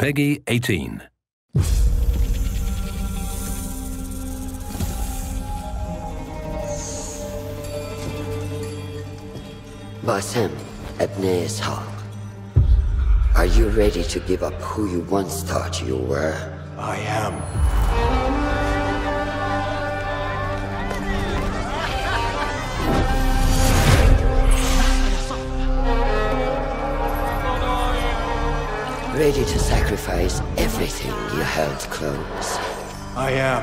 Peggy 18. Basim, ibn Ishaq. Are you ready to give up who you once thought you were? I am. Ready to sacrifice everything you held close? I am.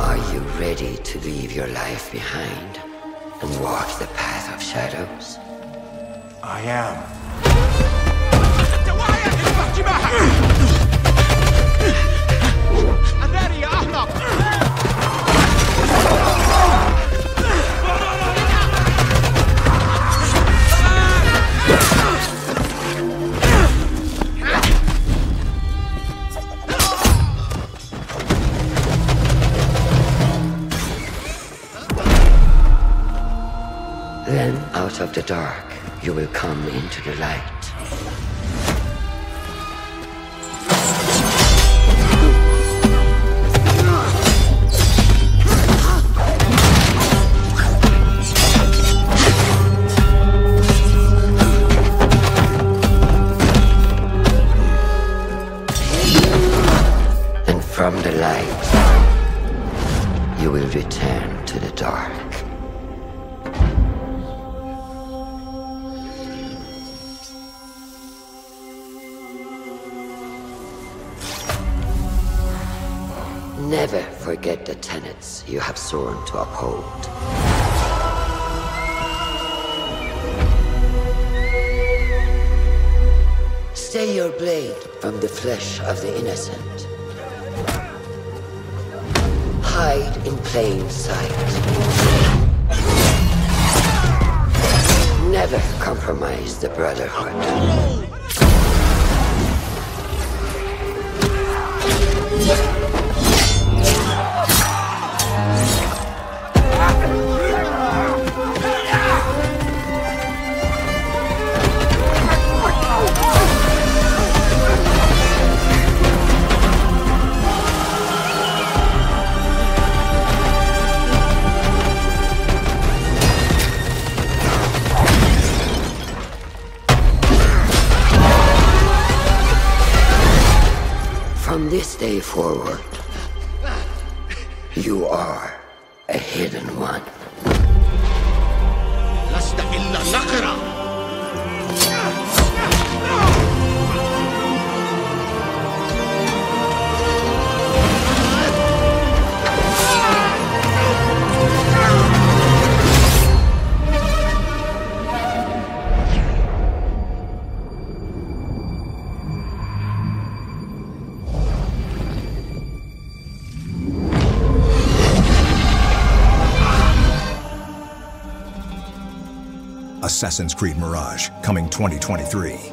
Are you ready to leave your life behind and walk the path of shadows? I am. Then, out of the dark, you will come into the light. And from the light, you will return to the dark. Never forget the tenets you have sworn to uphold. Stay your blade from the flesh of the innocent. Hide in plain sight. Never compromise the Brotherhood. From this day forward, you are a hidden one. Assassin's Creed Mirage, coming 2023.